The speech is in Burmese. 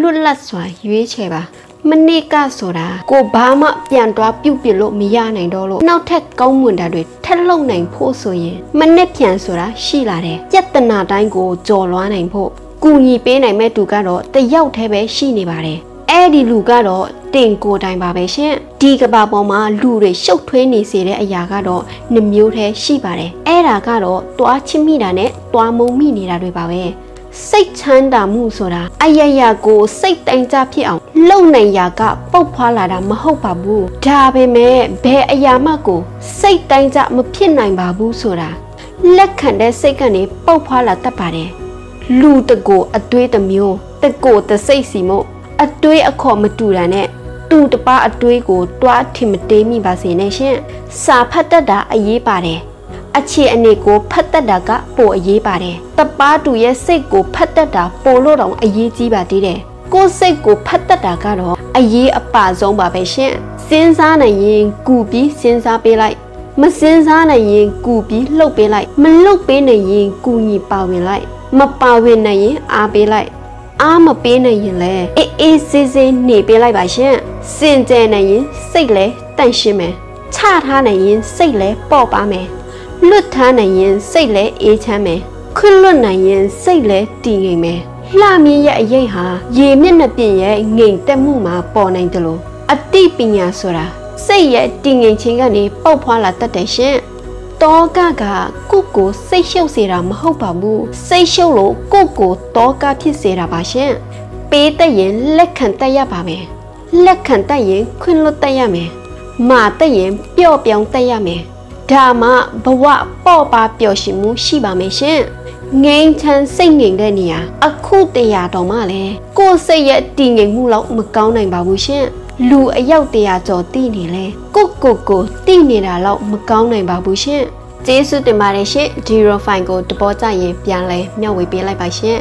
လွတ်လပ်စွာရွေးချယ်ပါမနစ်ကဆိုတာကိုဘာမှပြန်တွားပြုတ်ပြလို့မရနိုင်တော့လို့နောက်ထပ်ကောင်းမွန်တာတွေထက်လုံနိုင်ဖို့ဆိုရင်မနစ်ပြန်ဆိုတာရှိလာတယ်ပြဿနာတိုင်းကိုကြော်လွှားနိုင်ဖို့ကူညီပေးနိုင်မဲ့သူကတော့တယောက်တည်းပဲရှိနေပါတယ်အဲ့ဒီလူကတော့တင်ကိုယ်တိုင်ပါပဲရှင်ဒီကဘာပေါ်မှာလူတွေရှုပ်ထွေးနေစေတဲ့အရာကတော့နှမျိုးတည်းရှိပါတယ်အဲ့ဒါကတော့တွားချစ်မိတာနဲ့တွားမုံမိနေတာတွေပါပဲ စိတ်ချမ်းသာမှုဆိုတာအယယကိုစိတ်တိုင်းကြဖြစ်အောင်လုံနိုင်ရာကပုတ်ဖွာလာတာမဟုတ်ပါဘူးဒါပေမဲ့ဘယ်အရာမှကိုစိတ်တိုင်းကြမဖြစ်နိုင်ပါဘူးဆိုတာလက်ခံတဲ့စိတ်ကနေပုတ်ဖွာလာတတ်ပါတယ်လူတကိုအတွေးတစ်မျိုးတကိုတစိတ်စီမို့အတွေးအခေါ်မတူတာနဲ့တူတပအတွေးကိုတွားထင်မတေးမိပါစေနဲ့ရှင်စာဖတ်တတ်တာအရေးပါတယ် အခြေအနေကိုဖတ်တတ်တာကပိုအရေးပါတယ်တပားတူရဲ့စိတ်ကိုဖတ်တတ်တာပိုလို့တောင်အရေးကြီးပါသေးတယ်ကိုယ်စိတ်ကိုဖတ်တတ်တာကတော့အရေးအပါဆုံးပါပဲရှင်စဉ်းစားနိုင်ရင်ကူပြီးစဉ်းစားပေးလိုက်မစဉ်းစားနိုင်ရင်ကူပြီးလှုပ်ပေးလိုက်မလှုပ်ပေးနိုင်ရင်ကူညီပါဝင်လိုက်မပါဝင်နိုင်ရင်အားပေးလိုက်အားမပေးနိုင်ရင်လည်းအေးအေးဆေးဆေးနေပေးလိုက်ပါရှင်စင်ကြယ်နိုင်ရင်စိတ်လဲတန့်ရှင်းမယ်ချထားနိုင်ရင်စိတ်လဲပေါ့ပါမယ် လွတ်ထားနိုင်ရင်စိတ်လဲအေးချမ်းမယ်ခွင့်လွတ်နိုင်ရင်စိတ်လဲတည်ငြိမ်မယ်လှမြင့်ရဲ့အရေးဟာရေမျက်နှာပြင်ရဲ့ငိမ်သက်မှုမှာပေါ်နိုင်တယ်လို့အတိပညာဆိုတာစိတ်ရဲ့တည်ငြိမ်ခြင်းကနေပေါက်ဖွာလာတတ်တယ်ရှင်တောကကကိုကိုစိတ်ရှုပ်စေတာမဟုတ်ပါဘူးစိတ်ရှုပ်လို့ကိုကိုတောကဖြစ်စေတာပါရှင်ပေးတတ်ရင်လက်ခံတတ်ရပါမယ်လက်ခံတတ်ရင်ခွင့်လွတ်တတ်ရမယ်မာတတ်ရင်ပျော့ပြောင်းတတ်ရမယ် ဒါမှဘဝပေါ့ပါပျော်ရွှင်မှုရှိပါမယ်ရှင်ငိမ့်ချမ်းစိတ်ငြိမ်တဲ့နေရာအခုတရာတော်မှလည်းကိုယ်စိတ်ရဲ့တည်ငြိမ်မှုလောက်မကောင်းနိုင်ပါဘူးရှင်လူအယောက်တရာကျော်တည်နေလဲကိုကိုကိုတည်နေတာလောက်မကောင်းနိုင်ပါဘူးရှင်ကျေးဇူးတင်ပါတယ်ရှင်ဒီရိုဖိုင်ကိုတပေါ်ကြရင်ပြန်လဲမျှဝေပေးလိုက်ပါရှင်